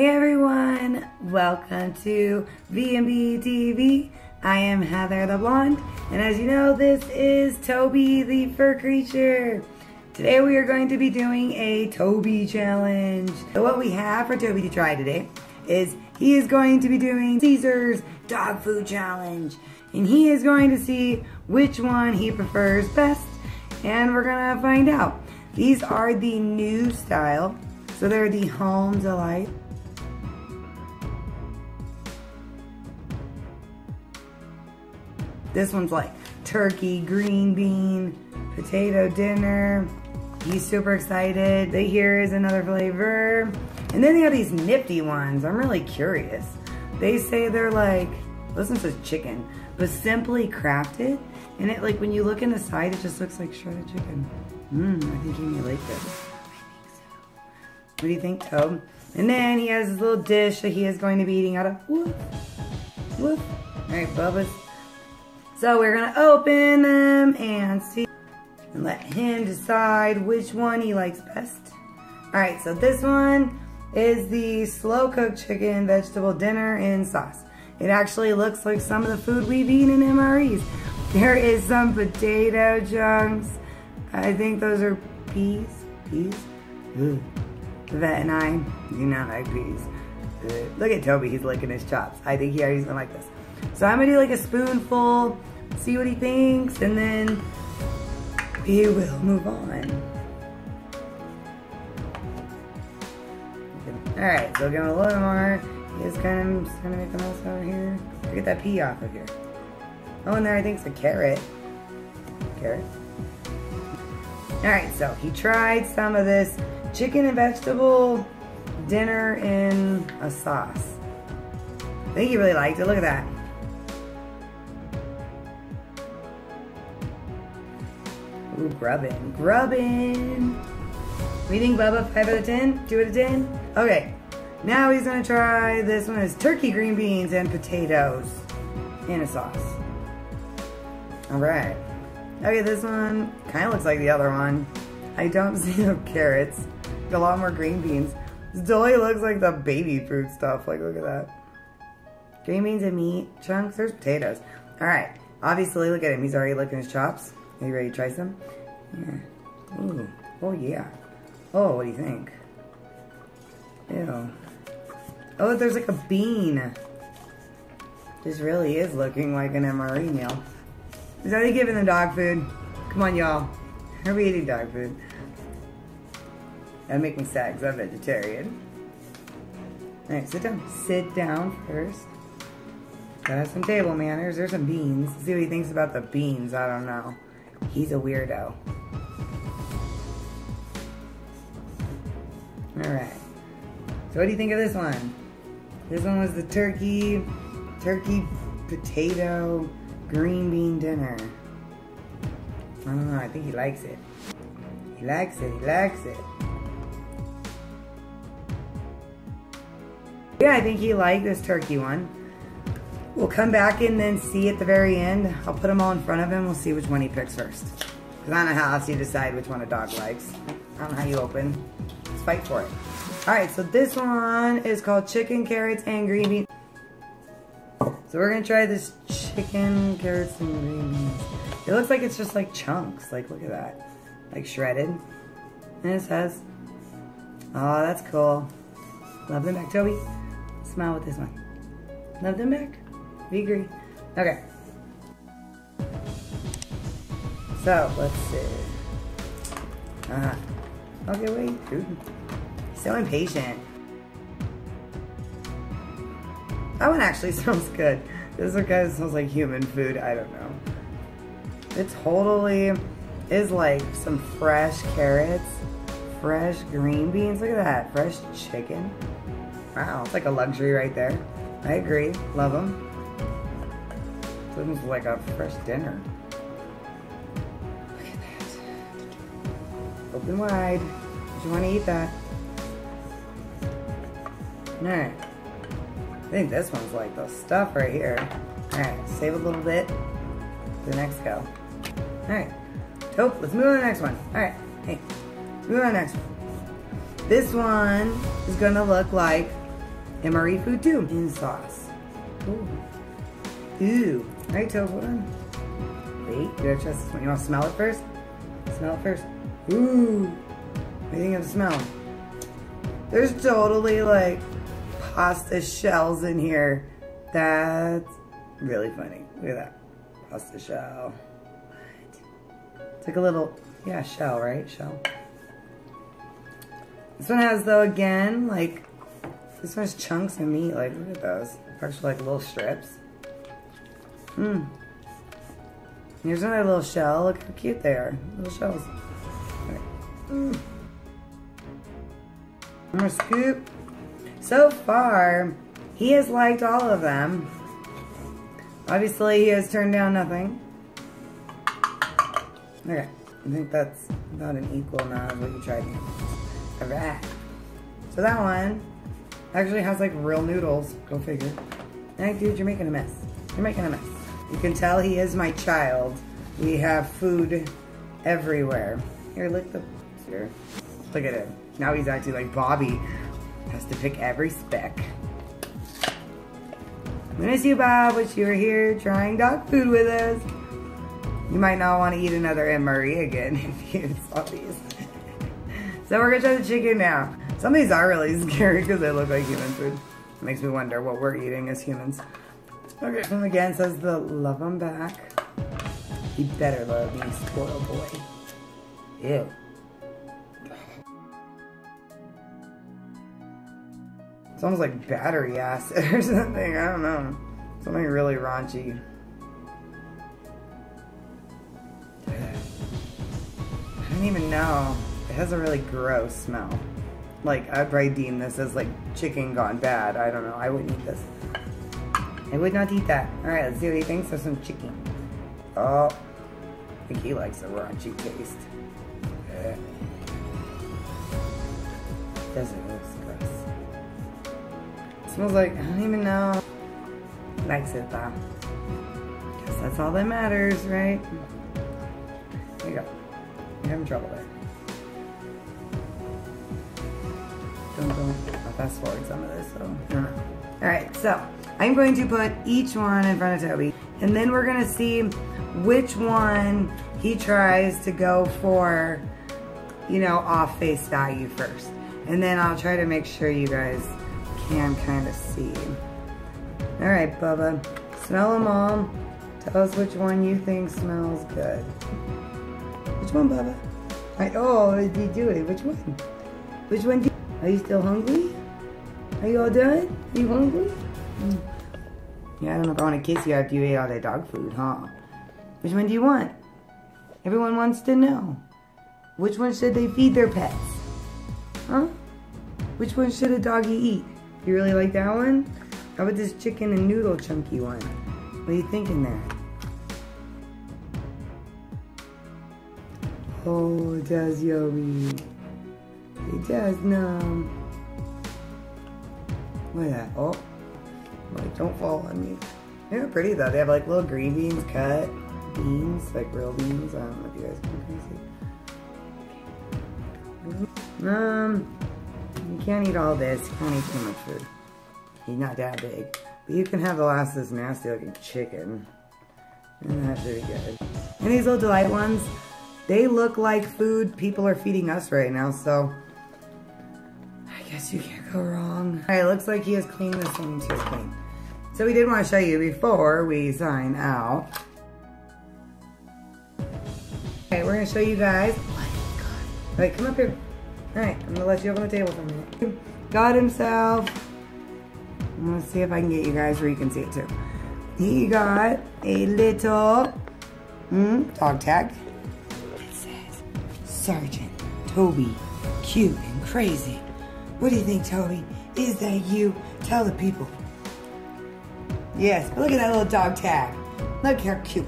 Hey everyone, welcome to V&B TV. I am Heather the Blonde, and as you know, this is Toby the Fur Creature. Today we are going to be doing a Toby challenge. So what we have for Toby to try today is he is going to be doing Cesar's Dog Food Challenge. And he is going to see which one he prefers best, and we're gonna find out. These are the new style, so they're the Home Delight. This one's like turkey, green bean, potato dinner. He's super excited. The here is another flavor. And then they have these nifty ones. I'm really curious. They say they're like, one says chicken, but simply crafted. And it like, when you look in the side, it just looks like shredded chicken. Mmm, I think you may like this. What do you think, Tobe? And then he has his little dish that he is going to be eating out of. Woof. Woof. All right, Bubba's. So we're gonna open them and see and let him decide which one he likes best. All right, so this one is the slow cooked chicken vegetable dinner in sauce. It actually looks like some of the food we've eaten in MREs. There is some potato chunks. I think those are peas. Peas? Ugh. Vet and I do not like peas. Ugh. Look at Toby, he's licking his chops. I think he already's gonna like this. So I'm gonna do like a spoonful, see what he thinks, and then we will move on. All right, so give him a little more. He's kind of just kind of make a mess over here. Get that pea off of here. Oh, and there I think it's a carrot. Carrot. All right, so he tried some of this chicken and vegetable dinner in a sauce. I think he really liked it. Look at that. Ooh, grubbin. Grubbin. What think, Bubba? 5 out of 10? 2 out of 10? Okay. Now he's gonna try this one is turkey green beans and potatoes in a sauce. Alright. Okay, this one kind of looks like the other one. I don't see no carrots. A lot more green beans. This totally looks like the baby food stuff. Like, look at that. Green beans and meat chunks. There's potatoes. Alright. Obviously, look at him. He's already licking his chops. Are you ready to try some? Yeah. Ooh. Oh, yeah. Oh, what do you think? Ew. Oh, there's like a bean. This really is looking like an MRE meal. Is that giving the dog food? Come on, y'all. Are we eating dog food? That'd make me sad because I'm vegetarian. Alright, sit down. Sit down first. Gotta have some table manners. There's some beans. see what he thinks about the beans. I don't know. He's a weirdo. Alright. So what do you think of this one? This one was the turkey, turkey, potato, green bean dinner. I don't know, I think he likes it. He likes it, he likes it. Yeah, I think he liked this turkey one. We'll come back and then see at the very end. I'll put them all in front of him. We'll see which one he picks first. Because I don't know how else you decide which one a dog likes. I don't know how you open. Let's fight for it. Alright, so this one is called chicken, carrots, and green beans. So we're going to try this chicken, carrots, and green beans. It looks like it's just like chunks. Like, look at that. Like shredded. And it says, oh, that's cool. Love them back, Toby. Smile with this one. Love them back. We agree. Okay. So, let's see. Uh -huh. Okay, wait, dude. So impatient. That one actually smells good. This one kind of smells like human food. I don't know. It totally is like some fresh carrots, fresh green beans. Look at that. Fresh chicken. Wow, it's like a luxury right there. I agree. Love them. This is like a fresh dinner. Look at that. Open wide. Do you want to eat that? Alright. I think this one's like the stuff right here. Alright, save a little bit for the next go. Alright. Hope, let's move on to the next one. Alright, hey, move on to the next one. This one is gonna look like MRE food too. In sauce. Ooh. Ooh. Tobe, hold on. Wait, trust this one. You wanna smell it first? Smell it first. Ooh. What do you think of the smell? There's totally like pasta shells in here. That's really funny. Look at that. Pasta shell. What? It's like a little, yeah, shell, right? Shell. This one has though again, like, this one has chunks of meat. Like, look at those. Actually like little strips. Mmm. Here's another little shell. Look how cute they are. Little shells. Mmm. I'm gonna scoop. So far, he has liked all of them. Obviously, he has turned down nothing. Okay, I think that's about an equal amount of what you tried. Alright. So that one actually has like real noodles. Go figure. Hey, dude, you're making a mess. You're making a mess. You can tell he is my child. We have food everywhere. Here, lick the... Here. Look at him. Now he's acting like Bobby. Has to pick every speck. Miss you, Bob. Wish you were here trying dog food with us. You might not want to eat another MRE again if you saw these. so we're to try the chicken now. Some of these are really scary because they look like human food. It makes me wonder what we're eating as humans. Okay, and again says the love him back. He better love me, spoiled boy. Ew. It's almost like battery acid or something. I don't know. Something really raunchy. I don't even know. It has a really gross smell. Like, I'd probably deem this as like chicken gone bad. I don't know. I wouldn't eat this. I would not eat that. Alright, let's see what he thinks of some chicken. Oh. I think he likes a raunchy taste. Uh, doesn't look gross. Smells like, I don't even know. Likes it though. Guess that's all that matters, right? There you go. You're having trouble there. Don't, don't. I'll fast forward some of this, so. Alright, so I'm going to put each one in front of Toby, and then we're gonna see which one he tries to go for, you know, off face value first. And then I'll try to make sure you guys can kind of see. All right, Bubba, smell them all. Tell us which one you think smells good. Which one, Bubba? I, oh, you do it? Which one? Which one? Do, are you still hungry? Are you all done? Are you hungry? Mm. Yeah, I don't know if I want to kiss you after you ate all that dog food, huh? Which one do you want? Everyone wants to know. Which one should they feed their pets? Huh? Which one should a doggy eat? You really like that one? How about this chicken and noodle chunky one? What are you thinking there? Oh, it does, Yobi. It does now. Look at that. Oh. Like, don't fall on me. They're pretty though. They have like little green beans cut. Beans, like real beans. I don't know if you guys can see. Um, you can't eat all this. You can't eat too much food. He's not that big. But you can have the last of this nasty looking chicken. And that should be good. And these little delight ones, they look like food people are feeding us right now, so I guess you can't go wrong. All right, looks like he has cleaned this one too clean. So we did want to show you before we sign out. Okay, we're gonna show you guys. Oh come up here. All right, I'm gonna let you open the table for a minute. Got himself. I'm gonna see if I can get you guys where you can see it too. He got a little mm, dog tag. It says, Sergeant Toby, cute and crazy. What do you think, Toby? Is that you? Tell the people. Yes, but look at that little dog tag. Look how cute.